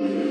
Bye.